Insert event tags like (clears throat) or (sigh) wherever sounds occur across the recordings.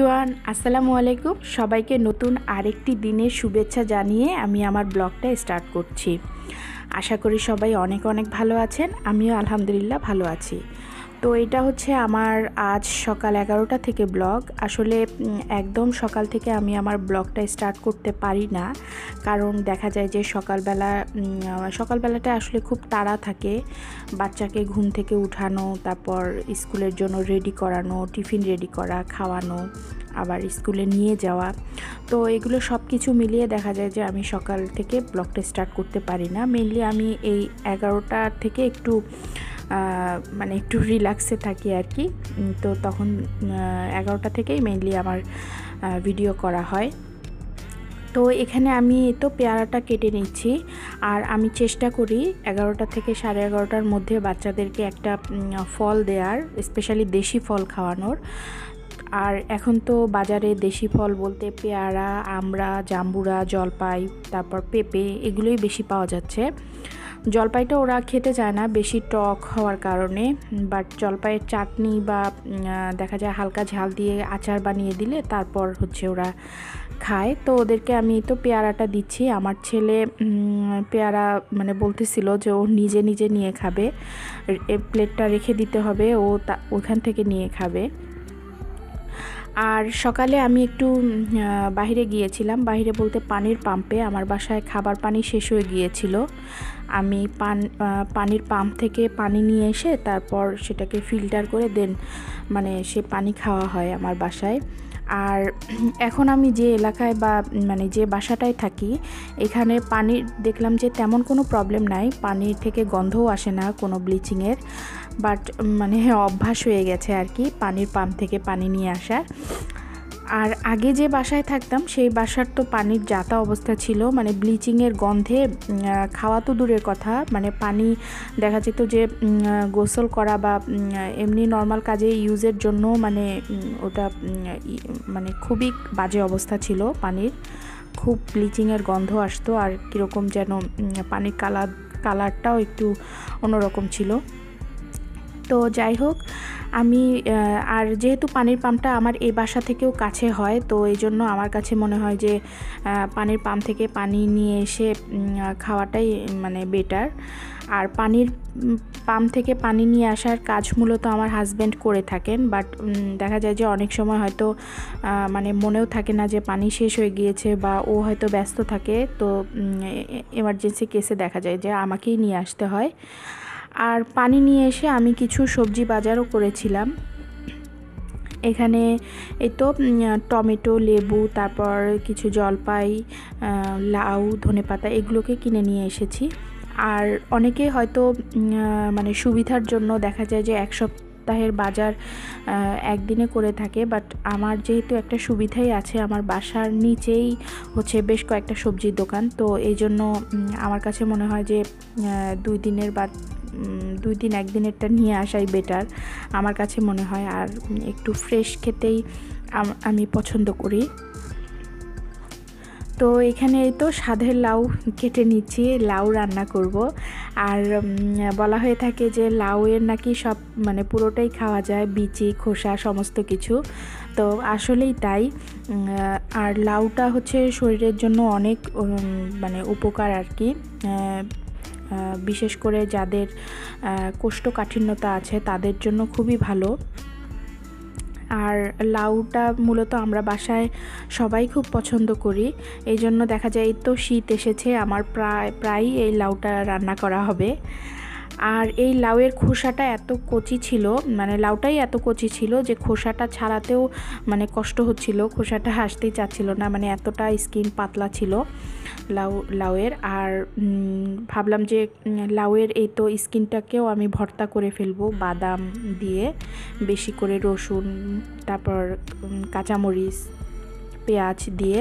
Everyone, আসসালামু আলাইকুম। সবাইকে নতুন আরেকটি দিনের শুভেচ্ছা জানিয়ে আমি আমার ব্লগটা স্টার্ট করছি। আশা করি সবাই অনেক অনেক ভালো আছেন। আমিও আলহামদুলিল্লাহ ভালো আছি। তো এটা হচ্ছে আমার আজ সকাল এগারোটা থেকে ব্লগ। আসলে একদম সকাল থেকে আমি আমার ব্লগটা স্টার্ট করতে পারি না। কারণ দেখা যায় যে সকালবেলা সকালবেলাটা আসলে খুব তাড়া থাকে। বাচ্চাকে ঘুম থেকে উঠানো, তারপর স্কুলের জন্য রেডি করানো, টিফিন রেডি করা, খাওয়ানো, আবার স্কুলে নিয়ে যাওয়া। তো এগুলো সব কিছু মিলিয়ে দেখা যায় যে আমি সকাল থেকে ব্লগটা স্টার্ট করতে পারি না। মেনলি আমি এই এগারোটা থেকে একটু মানে একটু রিল্যাক্সে থাকি আর কি। তো তখন এগারোটা থেকেই মেনলি আমার ভিডিও করা হয়। তো এখানে আমি তো পেয়ারাটা কেটে নিচ্ছি। আর আমি চেষ্টা করি এগারোটা থেকে সাড়ে এগারোটার মধ্যে বাচ্চাদেরকে একটা ফল দেওয়ার স্পেশালি দেশি ফল খাওয়ানোর। আর এখন তো বাজারে দেশি ফল বলতে পেয়ারা, আমড়া, জাম্বুরা, জলপাই, তারপর পেঁপে, এগুলোই বেশি পাওয়া যাচ্ছে। জলপাইটা ওরা খেতে চায় না, বেশি টক হওয়ার কারণে। বাট জলপাইয়ের চাটনি বা দেখা যায় হালকা ঝাল দিয়ে আচার বানিয়ে দিলে তারপর হচ্ছে ওরা খায়। তো ওদেরকে আমি তো পেয়ারাটা দিচ্ছি। আমার ছেলে পেয়ারা মানে বলতেছিল যে ও নিজে নিজে নিয়ে খাবে। প্লেটটা রেখে দিতে হবে। ও তা, ওখান থেকে নিয়ে খাবে। আর সকালে আমি একটু বাইরে গিয়েছিলাম। বাইরে বলতে পানির পাম্পে আমার বাসায় খাবার পানি শেষ হয়ে গিয়েছিল। আমি পান পানির পাম্প থেকে পানি নিয়ে এসে তারপর সেটাকে ফিল্টার করে দেন মানে সে পানি খাওয়া হয় আমার বাসায়। আর এখন আমি যে এলাকায় বা মানে যে বাসাটায় থাকি, এখানে পানির, দেখলাম যে তেমন কোনো প্রবলেম নাই। পানির থেকে গন্ধও আসে না কোনো ব্লিচিংয়ের বাট মানে অভ্যাস হয়ে গেছে আর কি, পানির পাম্প থেকে পানি নিয়ে আসার। আর আগে যে বাসায় থাকতাম, সেই বাসার তো পানির যাতা অবস্থা ছিল মানে ব্লিচিংয়ের গন্ধে খাওয়া তো দূরের কথা মানে পানি দেখা যেত যে গোসল করা বা এমনি নর্মাল কাজে ইউজের জন্য মানে ওটা মানে খুবই বাজে অবস্থা ছিল পানির। খুব ব্লিচিংয়ের গন্ধ আসতো আর কীরকম যেন পানির কালার কালারটাও একটু অন্যরকম ছিল। তো যাই হোক, আমি আর যেহেতু পানির পাম্পটা আমার এই বাসা থেকেও কাছে হয়, তো এই জন্য আমার কাছে মনে হয় যে পানির পাম্প থেকে পানি নিয়ে এসে খাওয়াটাই মানে বেটার আর পানির পাম্প থেকে পানি নিয়ে আসার কাজ মূলত আমার হাজব্যান্ড করে থাকেন বাট দেখা যায় যে অনেক সময় হয়তো মানে মনেও থাকে না যে পানি শেষ হয়ে গিয়েছে বা ও হয়তো ব্যস্ত থাকে, তো এমার্জেন্সি কেসে দেখা যায় যে আমাকেই নিয়ে আসতে হয়। আর পানি নিয়ে এসে আমি কিছু সবজি বাজারও করেছিলাম। এখানে এই তো টমেটো, লেবু, তারপর কিছু জলপাই লাউ ধনেপাতা এগুলোকে কিনে নিয়ে এসেছি। আর অনেকে হয়তো মানে সুবিধার জন্য দেখা যায় যে এক সপ্তাহের বাজার একদিনে করে থাকে, বাট আমার যেহেতু একটা সুবিধাই আছে, আমার বাসার নিচেই হচ্ছে বেশ কয়েকটা সবজির দোকান। তো এই জন্য আমার কাছে মনে হয় যে দুই দিনের বা দুই দিন, একদিনেরটা নিয়ে আসাই বেটার আমার কাছে মনে হয়। আর একটু ফ্রেশ খেতেই আমি পছন্দ করি। তো এখানে তো সাধের লাউ কেটে নিচ্ছি, লাউ রান্না করব। আর বলা হয়ে থাকে যে লাউয়ের নাকি সব মানে পুরোটাই খাওয়া যায়, বিচি, খোসা, সমস্ত কিছু। তো আসলেই তাই। আর লাউটা হচ্ছে শরীরের জন্য অনেক মানে উপকার আর কি। বিশেষ করে যাদের কোষ্ঠকাঠিন্যতা আছে তাদের জন্য খুবই ভালো। আর লাউটা মূলত আমরা বাসায় সবাই খুব পছন্দ করি। এই জন্য দেখা যায় তো শীত এসেছে, আমার প্রায়, প্রায়ই এই লাউটা রান্না করা হবে। আর এই লাউয়ের খোসাটা এত কচি ছিল মানে লাউটাই এত কচি ছিল যে খোসাটা ছাড়াতেও মানে কষ্ট হচ্ছিল, খোসাটা হাসতেই চাচ্ছিল না মানে এতটা স্কিন পাতলা ছিল লাউ, লাউয়ের। আর ভাবলাম যে লাউয়ের এই তো স্কিনটাকেও আমি ভর্তা করে ফেলব, বাদাম দিয়ে বেশি করে রসুন, তারপর কাঁচামরিচ, পেঁয়াজ দিয়ে।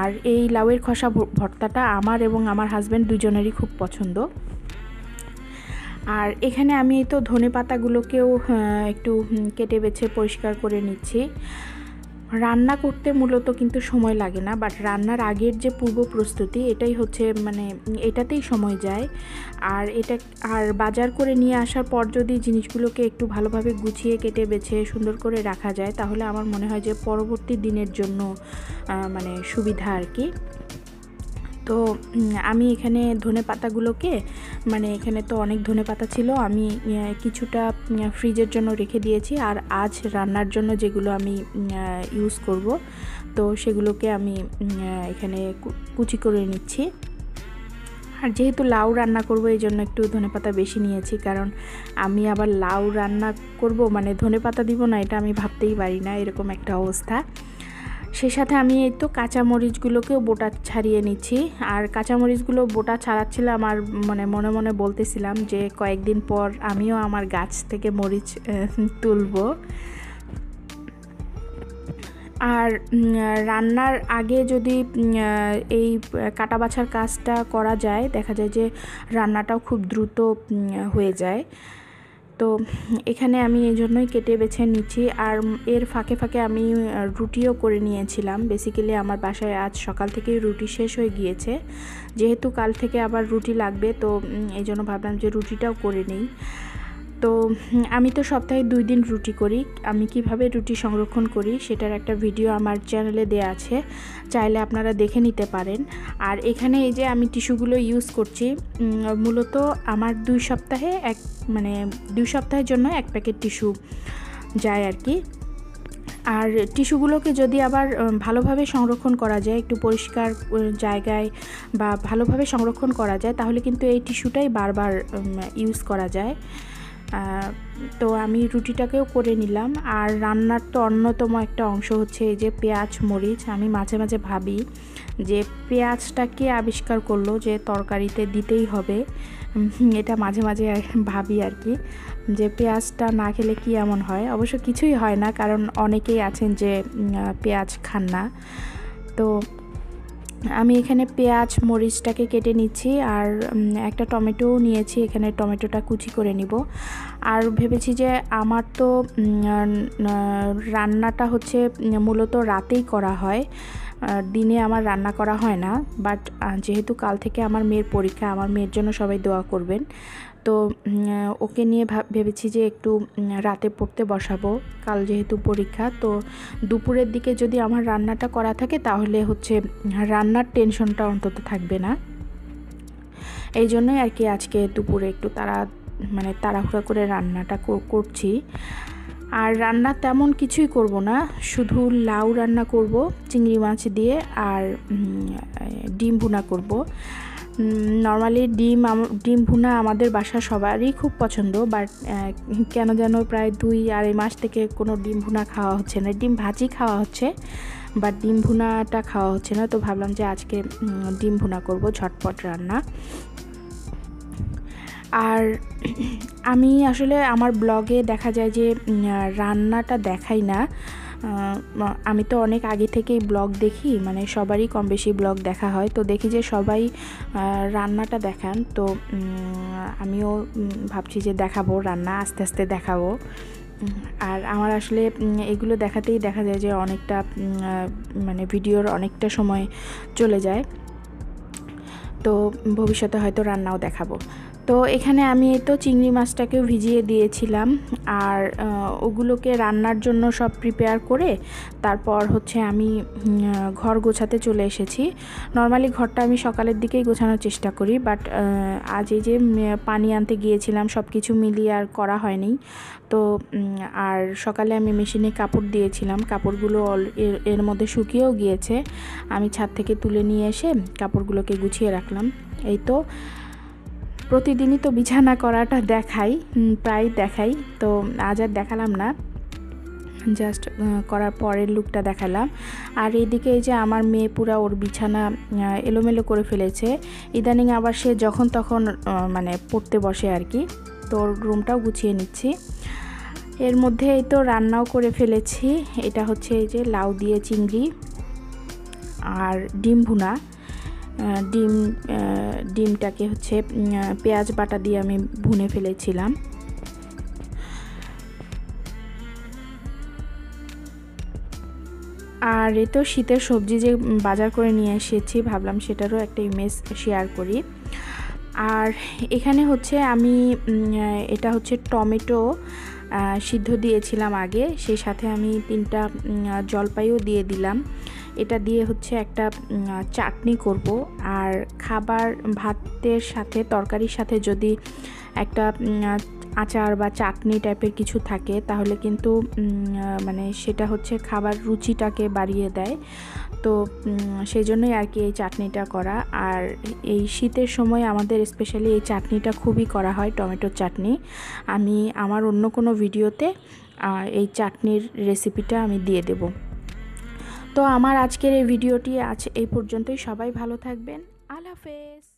আর এই লাউয়ের খসা ভর্তাটা আমার এবং আমার হাজব্যান্ড দুজনেরই খুব পছন্দ। আর এখানে আমি তো ধনে পাতাগুলোকেও একটু কেটে বেছে পরিষ্কার করে নিচ্ছি। রান্না করতে মূলত কিন্তু সময় লাগে না বাট রান্নার আগের যে পূর্ব প্রস্তুতি, এটাই হচ্ছে মানে এটাতেই সময় যায়। আর এটা, আর বাজার করে নিয়ে আসার পর যদি জিনিসগুলোকে একটু ভালোভাবে গুছিয়ে, কেটে বেছে, সুন্দর করে রাখা যায়, তাহলে আমার মনে হয় যে পরবর্তী দিনের জন্য মানে সুবিধা আর কি। তো আমি এখানে ধনে পাতাগুলোকে মানে এখানে তো অনেক ধনে পাতা ছিল, আমি কিছুটা ফ্রিজের জন্য রেখে দিয়েছি, আর আজ রান্নার জন্য যেগুলো আমি ইউজ করব, তো সেগুলোকে আমি এখানে কুচি করে নিচ্ছি। আর যেহেতু লাউ রান্না করব এই জন্য একটু ধনে পাতা বেশি নিয়েছি, কারণ আমি আবার লাউ রান্না করব মানে ধনে পাতা দিব না, এটা আমি ভাবতেই পারি না, এরকম একটা অবস্থা। সে সাথে আমি এই তো কাঁচামরিচগুলোকেও বোটা ছাড়িয়ে নিচ্ছি। আর কাঁচামরিচগুলো বোটা ছাড়াচ্ছিলাম আর মানে মনে মনে বলতেছিলাম যে কয়েকদিন পর আমিও আমার গাছ থেকে মরিচ তুলব। আর রান্নার আগে যদি এই কাটা বাছার কাজটা করা যায়, দেখা যায় যে রান্নাটাও খুব দ্রুত হয়ে যায়। তো এখানে আমি এই জন্যই কেটে বেছে নিচ্ছি। আর এর ফাঁকে ফাঁকে আমি রুটিও করে নিয়েছিলাম। বেসিক্যালি আমার বাসায় আজ সকাল থেকেই রুটি শেষ হয়ে গিয়েছে। যেহেতু কাল থেকে আবার রুটি লাগবে, তো এই জন্য ভাবলাম যে রুটিটাও করে নিই। তো আমি তো সপ্তাহে দুই দিন রুটি করি। আমি কীভাবে রুটি সংরক্ষণ করি সেটার একটা ভিডিও আমার চ্যানেলে দেওয়া আছে। চাইলে আপনারা দেখে নিতে পারেন। আর এখানে এই যে আমি টিস্যুগুলো ইউজ করছি মূলত আমার দুই সপ্তাহে এক মানে দুই সপ্তাহের জন্য এক প্যাকেট টিস্যু যায় আর কি। আর টিস্যুগুলোকে যদি আবার ভালোভাবে সংরক্ষণ করা যায়, একটু পরিষ্কার জায়গায় বা ভালোভাবে সংরক্ষণ করা যায়, তাহলে কিন্তু এই টিস্যুটাই বারবার ইউজ করা যায়। তো আমি রুটিটাকেও করে নিলাম। আর রান্নার তো অন্যতম একটা অংশ হচ্ছে এই যে পেঁয়াজ মরিচ। আমি মাঝে মাঝে ভাবি যে পেঁয়াজটাকে আবিষ্কার করল যে তরকারিতে দিতেই হবে। এটা মাঝে মাঝে ভাবি আর কি যে পেঁয়াজটা না খেলে কি এমন হয়? অবশ্য কিছুই হয় না, কারণ অনেকেই আছেন যে পেঁয়াজ খান না। তো আমি এখানে পেঁয়াজ, মরিচটাকে কেটে নিচ্ছি আর একটা টমেটো নিয়েছি, এখানে টমেটোটা কুচি করে নিব। আর ভেবেছি যে আমার তো রান্নাটা হচ্ছে মূলত রাতেই করা হয়। দিনে আমার রান্না করা হয় না, বাট যেহেতু কাল থেকে আমার মেয়ের পরীক্ষা, আমার মেয়ের জন্য সবাই দোয়া করবেন। তো ওকে নিয়ে ভেবেছি যে একটু রাতে পড়তে বসাবো। কাল যেহেতু পরীক্ষা, তো দুপুরের দিকে যদি আমার রান্নাটা করা থাকে, তাহলে হচ্ছে রান্নার টেনশনটা অন্তত থাকবে না। এই জন্যই আর কি আজকে দুপুরে একটু তারা মানে তাড়াহুড়া করে রান্নাটা করছি। আর রান্না তেমন কিছুই করব না, শুধু লাউ রান্না করব, চিংড়ি মাছ দিয়ে, আর ডিম ভুনা করব। নর্মালি ডিম ডিম ভুনা আমাদের বাসা সবারই খুব পছন্দ বাট কেন যেন প্রায় দুই আড়াই মাস থেকে কোনো ডিম ভুনা খাওয়া হচ্ছে না। ডিম ভাজি খাওয়া হচ্ছে বাট ডিম ভুনাটা খাওয়া হচ্ছে না, তো ভাবলাম যে আজকে ডিম ভুনা করব, ঝটপট রান্না। আর (clears throat) আমি আসলে আমার ব্লগে দেখা যায় যে রান্নাটা দেখাই না আমি তো অনেক আগে থেকেই ব্লগ দেখি মানে সবারই কম বেশি ব্লগ দেখা হয়। তো দেখি যে সবাই রান্নাটা দেখান। তো আমিও ভাবছি যে দেখাবো রান্না, আস্তে আস্তে দেখাবো। আর আমার আসলে এগুলো দেখাতেই দেখা যায় যে অনেকটা মানে ভিডিওর অনেকটা সময় চলে যায়। তো ভবিষ্যতে হয়তো রান্নাও দেখাবো। তো এখানে আমি এই তো চিংড়ি মাছটাকেও ভিজিয়ে দিয়েছিলাম আর ওগুলোকে রান্নার জন্য সব প্রিপেয়ার করে তারপর হচ্ছে আমি ঘর গোছাতে চলে এসেছি। নর্মালি ঘরটা আমি সকালের দিকেই গোছানোর চেষ্টা করি বাট আজ এই যে পানি আনতে গিয়েছিলাম সব কিছু মিলিয়ে আর করা হয়নি। তো আর সকালে আমি মেশিনে কাপড় দিয়েছিলাম, কাপড়গুলো অল এর মধ্যে শুকিয়েও গিয়েছে। আমি ছাদ থেকে তুলে নিয়ে এসে কাপড়গুলোকে গুছিয়ে রাখলাম। এই তো প্রতিদিনই তো বিছানা করাটা দেখাই প্রায় দেখাই, তো আজ আর দেখালাম না। জাস্ট করার পরের লুকটা দেখালাম। আর এইদিকে এই যে আমার মেয়ে পুরা ওর বিছানা এলোমেলো করে ফেলেছে। ইদানিং আবার সে যখন তখন মানে পড়তে বসে আর কি। তো রুমটাও গুছিয়ে নিচ্ছি। এর মধ্যে এই তো রান্নাও করে ফেলেছি। এটা হচ্ছে এই যে লাউ দিয়ে চিংড়ি আর ডিম ভুনা। ডিম ডিমটাকে হচ্ছে পেঁয়াজ বাটা দিয়ে আমি ভুনে ফেলেছিলাম। আর এ তো শীতের সবজি যে বাজার করে নিয়ে এসেছি, ভাবলাম সেটারও একটা ইমেজ শেয়ার করি। আর এখানে হচ্ছে আমি এটা হচ্ছে টমেটো সিদ্ধ দিয়েছিলাম আগে। সেই সাথে আমি তিনটা জলপাইও দিয়ে দিলাম। এটা দিয়ে হচ্ছে একটা চাটনি করব। আর খাবার ভাতের সাথে, তরকারির সাথে যদি একটা আচার বা চাটনি টাইপের কিছু থাকে, তাহলে কিন্তু মানে সেটা হচ্ছে খাবার রুচিটাকে বাড়িয়ে দেয়। তো সেই জন্যই আর কি এই চাটনিটা করা। আর এই শীতের সময় আমাদের স্পেশালি এই চাটনিটা খুবই করা হয় টমেটোর চাটনি। আমি, আমার অন্য কোনো ভিডিওতে এই চাটনির রেসিপিটা আমি দিয়ে দেব। তো আমার আজকের এই ভিডিওটি আজ এই পর্যন্তই। সবাই ভালো থাকবেন। আল্লাহ হাফেজ।